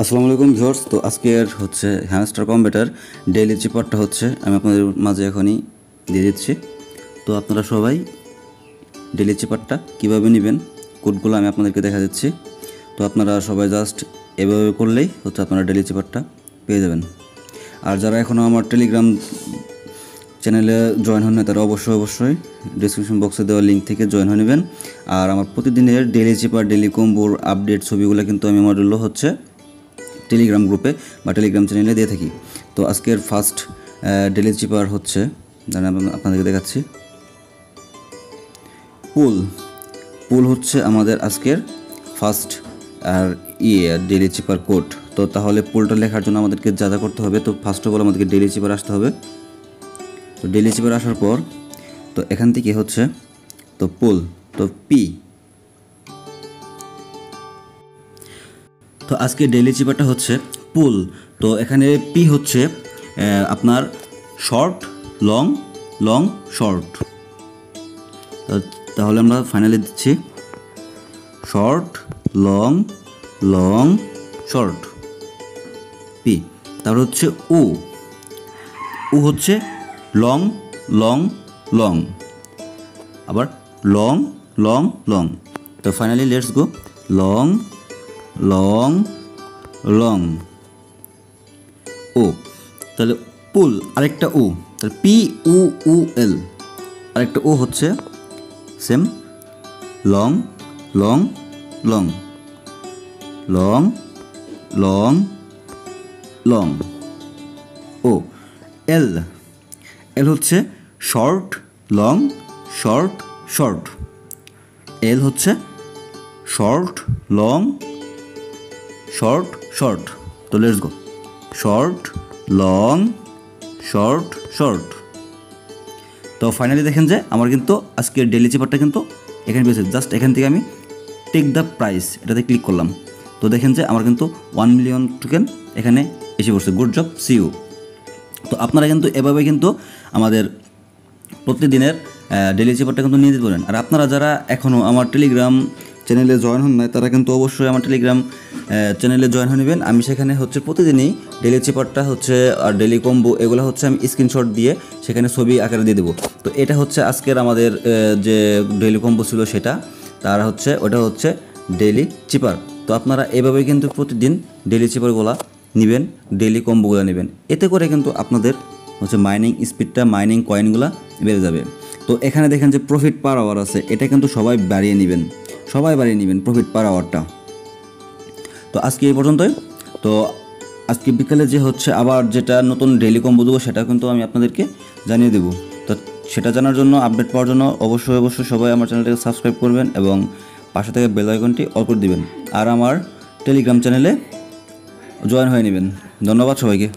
আসসালামু আলাইকুম ভিউয়ার্স। তো আজকের হচ্ছে হ্যামস্টার কম্পিউটার ডেইলি চিপারটা হচ্ছে, আমি আপনাদের মাঝে এখনই দিয়ে দিচ্ছি। তো আপনারা সবাই ডেইলি চিপারটা কীভাবে নেবেন কোডগুলো আমি আপনাদেরকে দেখা দিচ্ছি। তো আপনারা সবাই জাস্ট এভাবে করলেই হচ্ছে আপনারা ডেইলি চিপারটা পেয়ে যাবেন। আর যারা এখনও আমার টেলিগ্রাম চ্যানেলে জয়েন হন না তারা অবশ্যই অবশ্যই ডিসক্রিপশন বক্সে দেওয়া লিঙ্ক থেকে জয়েন হয়ে নেবেন। আর আমার প্রতিদিনের ডেইলি চিপার ডেইলি কম্বোর আপডেট ছবিগুলো কিন্তু আমি আমার হচ্ছে টেলিগ্রাম গ্রুপে বা টেলিগ্রাম চ্যানেলে দিয়ে থাকি। তো আজকের ফার্স্ট ডেলি চিপার হচ্ছে জানি আপনাদেরকে দেখাচ্ছি। পুল পুল হচ্ছে আমাদের আজকের ফার্স্ট আর ইয়ে ডেলি চিপার কোড তো তাহলে পুলটা লেখার জন্য আমাদেরকে যা যা করতে হবে, তো ফার্স্ট অফ অল আমাদেরকে ডেলি চিপার আসতে হবে। তো ডেলি চিপার আসার পর, তো এখান থেকে হচ্ছে, তো পুল তো পি তো আজকে ডেইলি চিপারটা হচ্ছে পুল তো এখানে পি হচ্ছে আপনার শর্ট লং লং শর্ট তাহলে আমরা ফাইনালি দিচ্ছি short long long short P তারপর হচ্ছে উ উ হচ্ছে লং লং লং আবার লং লং লং তো finally let's go long long long. O, তাহলে পুল, আরেকটা ও তাহলে পি উ উ এল। আরেকটা ও হচ্ছে same. Long long long. Long long long. O, L L হচ্ছে short, long, short short. L হচ্ছে শর্ট, লং শর্ট শর্ট তো let's go short long short short তো ফাইনালি দেখেন যে আমার কিন্তু আজকের ডেলি চেপারটা কিন্তু এখানে পেয়েছে। জাস্ট এখান থেকে আমি টেক দ্য প্রাইস এটাতে ক্লিক করলাম। তো দেখেন যে আমার কিন্তু ওয়ান মিলিয়ন টোকেন এখানে এসে পড়ছে। গুড জব সিইউ তো আপনারা কিন্তু এভাবে কিন্তু আমাদের প্রতিদিনের ডেলি চেপারটা কিন্তু নিয়ে যেতে পারেন। আর আপনারা যারা এখনও আমার টেলিগ্রাম চ্যানেলে জয়েন হন নাই, তারা কিন্তু অবশ্যই আমার টেলিগ্রাম চ্যানেলে জয়েন হয়ে নেবেন। আমি সেখানে হচ্ছে প্রতিদিনই ডেলি চেপারটা হচ্ছে, আর ডেলি কম্বো এগুলো হচ্ছে আমি স্ক্রিনশট দিয়ে সেখানে ছবি আকারে দিয়ে দেবো। তো এটা হচ্ছে আজকের আমাদের যে ডেলি কম্বো ছিল সেটা। তার হচ্ছে, ওটা হচ্ছে ডেলি চিপার তো আপনারা এভাবে কিন্তু প্রতিদিন ডেলি চিপারগুলো নেবেন ডেলি কম্বোগুলো নেবেন। এতে করে কিন্তু আপনাদের হচ্ছে মাইনিং স্পিডটা মাইনিং কয়েনগুলো বেড়ে যাবে। তো এখানে দেখেন যে প্রফিট পার আওয়ার আছে, এটা কিন্তু সবাই বাড়িয়ে নেবেন। সবাই বাড়িয়ে নেবেন প্রফিট পার আওয়ারটা তো আজকে এই পর্যন্তই। তো আজকে বিকালে যে হচ্ছে আবার যেটা নতুন ডেলি কম্বো দেবো, সেটা কিন্তু আমি আপনাদেরকে জানিয়ে দেবো। তো সেটা জানার জন্য আপডেট পাওয়ার জন্য অবশ্যই অবশ্যই সবাই আমার চ্যানেলটাকে সাবস্ক্রাইব করবেন এবং পাশে থেকে বেল আইকনটি অল করে দিবেন। আর আমার টেলিগ্রাম চ্যানেলে জয়েন হয়ে নেবেন। ধন্যবাদ সবাইকে।